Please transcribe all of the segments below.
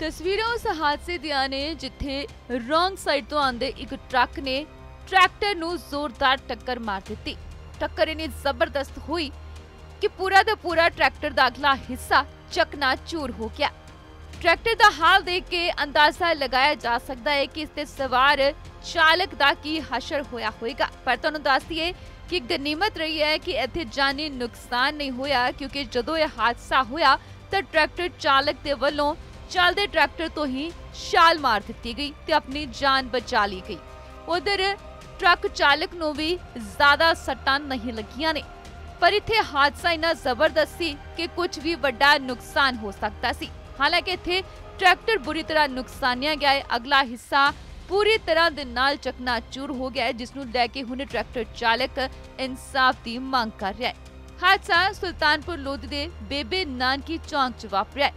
ਤਸਵੀਰਾਂ ਉਸ ਹਾਦਸੇ ਦੀਆਂ ਨੇ ਜਿੱਥੇ ਰੋਂਗ ਸਾਈਡ ਤੋਂ ਆਂਦੇ ਇੱਕ ਟਰੱਕ ਨੇ ਟਰੈਕਟਰ ਨੂੰ ਜ਼ੋਰਦਾਰ ਟੱਕਰ ਮਾਰ ਦਿੱਤੀ। ਟੱਕਰ ਇੰਨੀ ਜ਼ਬਰਦਸਤ ਹੋਈ ਕਿ ਪੂਰਾ ਦਾ ਪੂਰਾ ਟਰੈਕਟਰ ਦਾ ਅਗਲਾ ਹਿੱਸਾ ਚਕਨਾ ਹੋ ਗਿਆ। ਟਰੈਕਟਰ ਦਾ ਹਾਲ ਦੇਖ ਕੇ ਅੰਦਾਜ਼ਾ ਲਗਾਇਆ ਜਾ ਸਕਦਾ ਹੈ ਕਿ ਇਸ ਤੇ ਸਵਾਰ ਚਾਲਕ ਦਾ ਕੀ ਹਸ਼ਰ ਹੋਇਆ ਹੋਵੇਗਾ। ਪਰ ਤੁਹਾਨੂੰ ਦੱਸ ਦਈਏ ਕਿ ਗਨੀਮਤ ਰਹੀ ਹੈ ਕਿ ਇੱਥੇ ਜਾਨੀ ਨੁਕਸਾਨ ਨਹੀਂ ਹੋਇਆ ਕਿਉਂਕਿ ਜਦੋਂ ਇਹ ਹਾਦਸਾ ਹੋਇਆ ਤਾਂ ਟਰੈਕਟਰ ਚਾਲਕ ਦੇ ਵੱਲੋਂ ਚੱਲਦੇ ਟਰੈਕਟਰ ਤੋਂ ਹੀ ਛਾਲ ਮਾਰ ਦਿੱਤੀ ਗਈ ਤੇ ਆਪਣੀ ਜਾਨ ਬਚਾ ਲਈ ਗਈ। ਉਧਰ ਟਰੱਕ ਚਾਲਕ ਨੂੰ ਵੀ ਜ਼ਿਆਦਾ ਸੱਟਾਂ ਨਹੀਂ ਲੱਗੀਆਂ ਨੇ। ਪਰ ਇੱਥੇ ਹਾਦਸਾ ਇੰਨਾ ਜ਼ਬਰਦਸਤ ਸੀ ਕਿ ਕੁਝ ਵੀ ਵੱਡਾ ਨੁਕਸਾਨ ਹੋ ਸਕਦਾ ਸੀ। ਹਾਲਾਂਕਿ ਇੱਥੇ ਟਰੈਕਟਰ ਬੁਰੀ ਤਰ੍ਹਾਂ ਨੁਕਸਾਨਿਆ ਗਿਆ ਹੈ। ਅਗਲਾ ਹਿੱਸਾ ਪੂਰੀ ਤਰ੍ਹਾਂ ਦੇ ਨਾਲ ਚਕਨਾਚੂਰ ਹੋ ਗਿਆ ਹੈ, ਜਿਸ ਨੂੰ ਲੈ ਕੇ ਹੁਣ ਟਰੈਕਟਰ ਚਾਲਕ ਇਨਸਾਫ ਦੀ ਮੰਗ ਕਰ ਰਿਹਾ ਹੈ। ਹਾਦਸਾ ਸੁਲਤਾਨਪੁਰ ਲੋਧੀ ਦੇ ਬੇਬੇ ਨਾਨਕੀ ਚੌਂਕ 'ਚ ਵਾਪਰਿਆ ਹੈ।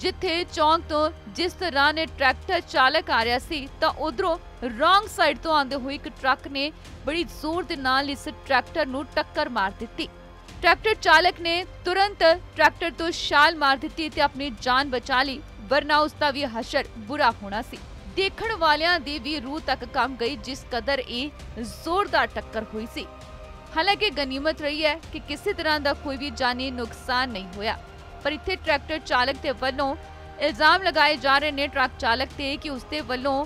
ਜਿੱਥੇ ਚੌਂਕ ਤੋਂ ਜਿਸ ਤਰ੍ਹਾਂ ਨੇ ਟਰੈਕਟਰ ਚਾਲਕ ਆ ਰਿਹਾ ਸੀ, ਤਾਂ ਉਧਰੋਂ ਰੋਂਗ ਸਾਈਡ ਤੋਂ ਆਉਂਦੇ ਹੋਏ ਇੱਕ ਟਰੱਕ ਨੇ ਬੜੀ ਜ਼ੋਰ ਦੇ ਨਾਲ ਇਸ ਟਰੈਕਟਰ ਨੂੰ ਟੱਕਰ ਮਾਰ ਦਿੱਤੀ। ਟਰੈਕਟਰ ਚਾਲਕ ਨੇ ਤੁਰੰਤ ਟਰੈਕਟਰ ਤੋਂ ਛਾਲ ਮਾਰ ਦਿੱਤੀ ਤੇ ਆਪਣੀ ਜਾਨ ਬਚਾ ਲਈ, ਵਰਨਾ ਉਸ ਦਾ ਵੀ ਹਸ਼ਰ ਬੁਰਾ ਹੋਣਾ ਸੀ। ਦੇਖਣ ਵਾਲਿਆਂ ਦੀ ਵੀ ਰੂਹ ਤੱਕ ਕੰਮ ਗਈ, ਜਿਸ ਕਦਰ ਇਹ ਜ਼ੋਰਦਾਰ ਟੱਕਰ ਹੋਈ ਸੀ। ਹਾਲਾਂਕਿ ਗਨੀਮਤ ਰਹੀ ਹੈ ਕਿ ਕਿਸੇ ਤਰ੍ਹਾਂ ਦਾ ਕੋਈ ਵੀ ਜਾਨੀ ਨੁਕਸਾਨ ਨਹੀਂ ਹੋਇਆ। ਪਰ ਇੱਥੇ ਟਰੈਕਟਰ ਚਾਲਕ ਦੇ ਵੱਲੋਂ ਇਲਜ਼ਾਮ ਲਗਾਏ ਜਾ ਰਹੇ ਨੇ ਟਰੱਕ ਚਾਲਕ ਤੇ ਕਿ ਉਸ ਦੇ ਵੱਲੋਂ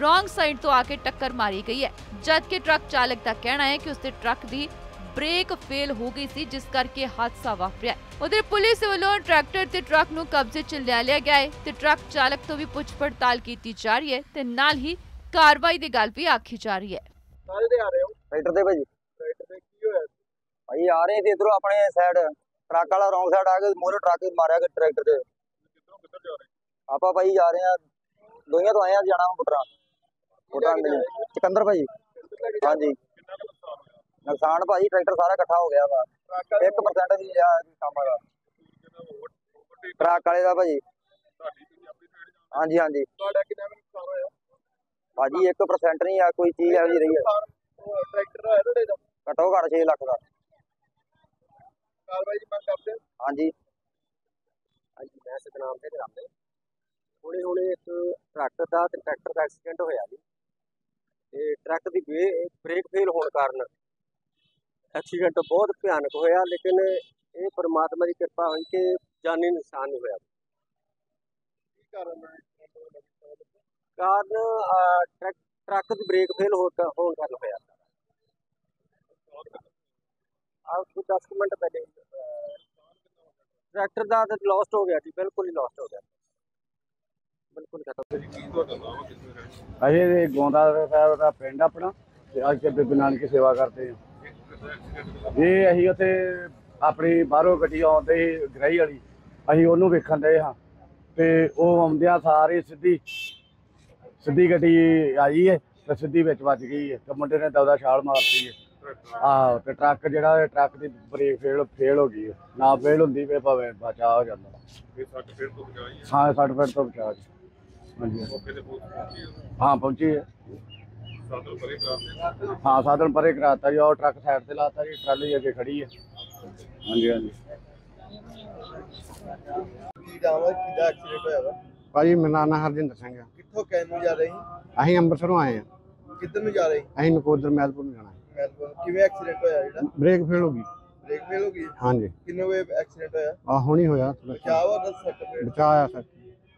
ਰੋਂਗ ਸਾਈਡ ਤੋਂ ਆ ਕੇ ਟੱਕਰ ਮਾਰੀ ਗਈ ਹੈ। ਜਦਕਿ ਟਰੱਕ ਚਾਲਕ ਦਾ ਕਹਿਣਾ ਹੈ ਕਿ ਉਸ ਦੇ ਟਰੱਕ ਦੀ ਬ੍ਰੇਕ ਫੇਲ ਹੋ ਗਈ ਸੀ ਜਿਸ ਕਰਕੇ ਹਾਦਸਾ ਵਾਪਰਿਆ ਉਧਰ ਪੁਲਿਸ ਵੱਲੋਂ ਟਰੈਕਟਰ ਤੇ ਟਰੱਕ ਨੂੰ ਕਬਜ਼ੇ 'ਚ ਲੈ ਲਿਆ ਗਿਆ ਹੈ ਤੇ ਟਰੱਕ ਚਾਲਕ ਤੋਂ ਵੀ ਪੁੱਛ ਪੜਤਾਲ ਕੀਤੀ ਜਾ ਰਹੀ ਹੈ ਤੇ ਨਾਲ ਹੀ ਕਾਰਵਾਈ ਦੀ ਗੱਲ ਵੀ ਆਖੀ ਜਾ ਰਹੀ ਹੈ। ਸਾਰੇ ਦੇ ਆ ਰਹੇ ਹੋ? ਟਰੈਕਟਰ ਤੇ ਭਾਜੀ। ਰਾਈਟ ਤੇ ਕੀ ਹੋਇਆ? ਭਾਈ ਆ ਰਹੇ ਸੀ ਇਧਰੋਂ ਆਪਣੇ ਸਾਈਡ ਟਰੱਕ ਵਾਲਾ ਰੌਂਗ ਸਾਈਡ ਆ ਕੇ ਮੋਰੇ ਟਰੱਕ ਮਾਰਿਆ ਕਿ ਟਰੈਕਟਰ ਤੇ। ਕਿੱਧਰੋਂ ਕਿੱਧਰ ਜਾ ਰਹੇ? ਆਪਾਂ ਭਾਈ ਜਾ ਰਹੇ ਆ ਦੋਈਆਂ ਤੋਂ ਆਏ ਆ ਜਾਣਾ ਬੁਟਰਾ ਬੁਟਰਾ ਮਿਲ ਸਿਕੰਦਰ ਭਾਈ। ਹਾਂਜੀ। ਨੁਕਸਾਨ ਭਾਜੀ ਟਰੈਕਟਰ ਸਾਰਾ ਇਕੱਠਾ ਹੋ ਗਿਆ ਵਾ। ਟਰੱਕ 1% ਵੀ ਆ ਕੰਮ ਦਾ ਟਰੱਕ ਵਾਲੇ ਦਾ ਜਾ ਹਾਂਜੀ ਹਾਂਜੀ। ਤੁਹਾਡਾ ਕਿੰਨਾ ਨੁਕਸਾਨ ਹੋਇਆ? ਭਾਜੀ 1% ਨਹੀਂ ਆ ਕੋਈ ਚੀਜ਼ ਜਿਹੀ ਰਹੀ ਹੈ ਟਰੈਕਟਰ ਹੋਇਆ ਤੁਹਾਡੇ ਦਾ? ਘੱਟੋ ਘੱਟ 6 ਲੱਖ ਦਾ। ਕਾਰਵਾਈ ਦੀ ਮੰਗ ਕਰਦੇ ਹੋ? ਹਾਂਜੀ। ਹਾਂਜੀ ਮੈਂ ਸਤਨਾਮ ਸਿੰਘ ਰਾਮਦੇ ਹੁਣੇ ਹੁਣੇ ਇੱਕ ਟਰੱਕ ਦਾ ਤੇ ਟਰੈਕਟਰ ਦਾ ਐਕਸੀਡੈਂਟ ਹੋਇਆ ਜੀ। ਤੇ ਟਰੱਕ ਦੀ ਬ੍ਰੇਕ ਫੇਲ ਹੋਣ ਕਾਰਨ ਐਕਸੀਡੈਂਟ ਬਹੁਤ ਭਿਆਨਕ ਹੋਇਆ ਲੇਕਿਨ ਇਹ ਪਰਮਾਤਮਾ ਦੀ ਕਿਰਪਾ ਹੋਈ ਕਿ ਜਾਨੀ ਨੁਕਸਾਨ ਨਹੀਂ ਹੋਇਆ। ਕੀ ਕਾਰਨ ਹੈ? ਕਾਰਨ ਟਰੱਕ ਦੀ ਬ੍ਰੇਕ ਫੇਲ ਹੋਣ ਕਾਰਨ ਹੋਇਆ। ਆ ਕੁਝ 10 ਕੁ ਮਿੰਟ ਪਹਿਲੇ ਅਹ, ਟਰੈਕਟਰ ਦਾ ਤਾਂ ਲੋਸਟ ਹੋ ਗਿਆ ਜੀ ਬਿਲਕੁਲ ਹੀ ਲੋਸਟ ਹੋ ਗਿਆ। ਬਿਲਕੁਲ ਖਤਮ। ਕੀ ਤੁਹਾਡਾ ਨਾਮ ਹੈ ਕਿੱਥੇ ਹੈ? ਅਸੀਂ ਤੇ ਗੋਂਦਾ ਸਾਹਿਬ ਦਾ ਪਿੰਡ ਆਪਣਾ ਤੇ ਅੱਜ ਤੇ ਬੀਬੀ ਨਾਨਕੀ ਸੇਵਾ ਕਰਦੇ ਹਾਂ। ਇਹ ਅਸੀਂ ਉੱਥੇ ਆਪਣੀ ਬਾਹਰੋਂ ਗੱਡੀ ਆਉਂਦੇ ਸੀ ਗ੍ਰਹਿ ਵਾਲੀ। ਅਸੀਂ ਉਹਨੂੰ ਵੇਖਣ ਦੇ ਹਾਂ ਤੇ ਉਹ ਆਉਂਦਿਆਂ ਸਾਰੇ ਸਿੱਧੀ ਸਿੱਧੀ ਗੱਡੀ ਆਈ ਹੈ ਤੇ ਸਿੱਧੀ ਵਿੱਚ ਵੱਜ ਗਈ ਹੈ ਤੇ ਮੁੰਡੇ ਨੇ ਦੌਦਾ ਛਾਲ ਮਾਰਤੀ ਹੈ ਆਹੋ ਤੇ ਟਰੱਕ ਜਿਹੜਾ ਹੈ, ਟਰੱਕ ਦੀ ਬ੍ਰੇਕ ਫੇਲ ਫੇਲ ਹੋ ਗਈ ਹੈ। ਨਾ ਫੇਲ ਹੁੰਦੀ ਫੇ ਭਾਵੇਂ ਬਚਾ ਹੋ ਜਾਂਦਾ। ਇਹ ਸੱਟ ਫਿਰ ਤੋਂ ਬਚਾਈ ਹੈ ਹਾਂ। 60 ਫੁੱਟ ਤੋਂ ਬਚਾ ਜੀ। ਹਾਂਜੀ। ਮੌਕੇ ਤੇ ਬਹੁਤ ਪਹੁੰਚੀ ਹੈ। ਪਹੁੰਚੀ ਹੈ। ਸਾਧਨ ਪਰੇ ਕਰਾਉਂਦੇ ਹਾਂ ਸਾਧਨ ਪਰੇ ਕਰਾਤਾ ਜੀ। ਉਹ ਟਰੱਕ ਸਾਈਡ ਤੇ ਲਾਤਾ ਜੀ। ਟਰਾਲੀ ਅੱਗੇ ਖੜੀ ਹੈ। ਹਾਂਜੀ ਹਾਂਜੀ। ਕੀ ਜਾਵਾ ਕਿਹਦਾ ਐਕਸੀਡੈਂਟ ਹੋਇਆ ਵਾ? ਭਾਜੀ ਮੇਰਾ ਨਾਂ ਹਰਜਿੰਦਰ ਸਿੰਘ। ਆ ਕਿੱਥੋਂ ਕੈਨ ਜਾ ਰਹੀ ਅਸੀਂ ਅੰਮ੍ਰਿਤਸਰੋਂ ਆਏ ਆ ਕਿੱਧਰ ਨੂੰ ਜਾ ਰਹੀ ਅਸੀਂ ਨਕੋਦਰ ਮੈਲਪੁਰ ਨੂੰ ਜਾਣਾ ਹੈ। ਮੈਲਬੌਰਨ ਕਿਵੇਂ ਐਕਸੀਡੈਂਟ ਹੋਇਆ ਜਿਹੜਾ? ਬ੍ਰੇਕ ਫੇਲ ਹੋ ਗਈ। ਬ੍ਰੇਕ ਫੇਲ ਹੋ ਗਈ? ਹਾਂਜੀ। ਕਿੰਨੇ ਵੇ ਐਕਸੀਡੈਂਟ ਹੋਇਆ? ਆ ਹੁਣੀ ਹੋਇਆ। ਬਚਾਅ ਦੱਸ ਸੱਟ ਫੇਰ ਬਚਾਇਆ ਸਰ